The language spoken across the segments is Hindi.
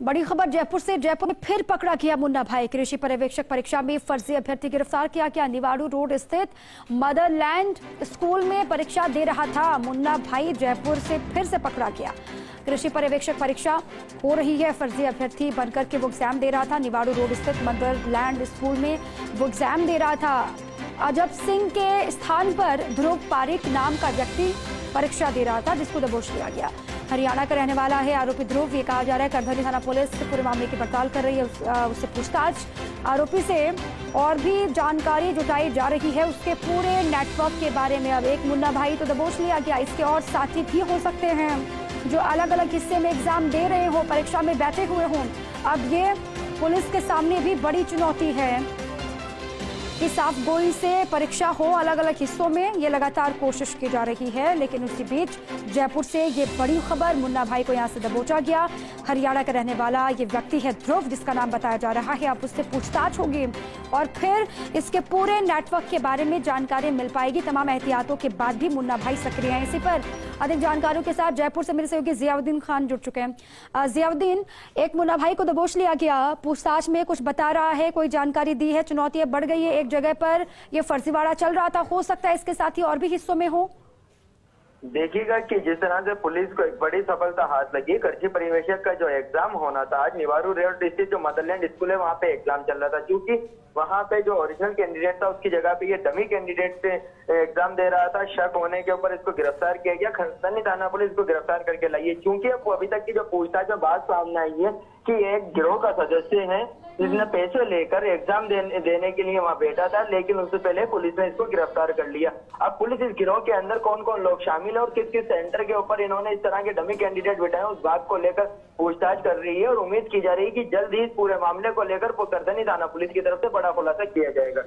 बड़ी खबर, जयपुर से जयपुर में फिर पकड़ा गया मुन्ना भाई। कृषि पर्यवेक्षक परीक्षा में फर्जी अभ्यर्थी गिरफ़्तार किया गया। निवाड़ू रोड स्थित मदरलैंड स्कूल में परीक्षा दे रहा था। मुन्ना भाई जयपुर से फिर से पकड़ा गया। कृषि पर्यवेक्षक परीक्षा हो रही है। फर्जी अभ्यर्थी बनकर के वो एग्ज़ाम दे रहा था। निवाड़ू रोड स्थित मदरलैंड स्कूल में वो एग्ज़ाम दे रहा था। अजब सिंह के स्थान पर ध्रुव पारिक नाम का व्यक्ति परीक्षा दे रहा था, जिसको दबोच लिया गया। हरियाणा का रहने वाला है आरोपी ध्रुव ये कहा जा रहा है। करधनी थाना पुलिस पूरे मामले की पड़ताल कर रही है उस, उससे पूछताछ। आरोपी से और भी जानकारी जुटाई जा रही है उसके पूरे नेटवर्क के बारे में अब एक मुन्ना भाई तो दबोच लिया गया। इसके और साथी भी हो सकते हैं जो अलग अलग हिस्से में एग्ज़ाम दे रहे हो परीक्षा में बैठे हुए हों। अब ये पुलिस के सामने भी बड़ी चुनौती है। कि साफ़ गोई से परीक्षा हो अलग अलग हिस्सों में, ये लगातार कोशिश की जा रही है, लेकिन उसी बीच जयपुर से ये बड़ी खबर, मुन्ना भाई को यहाँ से दबोचा गया। हरियाणा का रहने वाला ये व्यक्ति है ध्रुव, जिसका नाम बताया जा रहा है अब उससे पूछताछ होगी। और फिर इसके पूरे नेटवर्क के बारे में जानकारी मिल पाएगी, तमाम एहतियातों के बाद भी मुन्ना भाई सक्रिय है इसी पर। अधिक जानकारियों के साथ जयपुर से मेरे सहयोगी जियाउद्दीन खान जुड़ चुके हैं। जियाउद्दीन, एक मुन्ना भाई को दबोच लिया गया, पूछताछ में कुछ बता रहा है, कोई जानकारी दी है? चुनौतियाँ बढ़ गई है, एक जगह पर ये फर्जीवाड़ा चल रहा था। हो सकता है इसके साथ ही और भी हिस्सों में हो। देखिएगा कि जिस तरह से पुलिस को एक बड़ी सफलता हाथ लगी कृषि परिवेशक का जो एग्ज़ाम होना था, आज निवारू रेल स्थित जो मदरलैंड स्कूल है, वहाँ पे एग्ज़ाम चल रहा था। क्योंकि वहाँ पे जो ओरिजिनल कैंडिडेट था, उसकी जगह पे ये डमी कैंडिडेट से एग्ज़ाम दे रहा था। शक होने के ऊपर इसको गिरफ़्तार किया गया। खरसनी थाना पुलिस को गिरफ़्तार करके लाई है। क्योंकि अब अभी तक की जो पूछताछ में बात सामने आई है कि एक गिरोह का सदस्य है जिसने पैसे लेकर एग्ज़ाम देने, देने के लिए वहाँ बैठा था लेकिन उससे पहले पुलिस ने इसको गिरफ़्तार कर लिया। अब पुलिस इस गिरोह के अंदर कौन कौन लोग शामिल है और किस किस सेंटर के ऊपर इन्होंने इस तरह के डमी कैंडिडेट बिठाए उस बात को लेकर पूछताछ कर रही है और उम्मीद की जा रही है की जल्द ही इस पूरे मामले को लेकर करधनी थाना पुलिस की तरफ़ से बड़ा खुलासा किया जाएगा।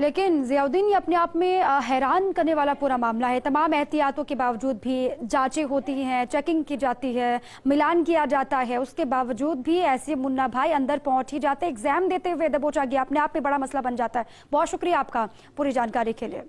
लेकिन जियाउद्दीन, ये अपने आप में हैरान करने वाला पूरा मामला है। तमाम एहतियातों के बावजूद भी जांचें होती हैं, चेकिंग की जाती है, मिलान किया जाता है। उसके बावजूद भी ऐसे मुन्ना भाई अंदर पहुँच ही जाते एग्ज़ाम देते हुए दबोचा गया। अपने आप में बड़ा मसला बन जाता है। बहुत शुक्रिया आपका पूरी जानकारी के लिए।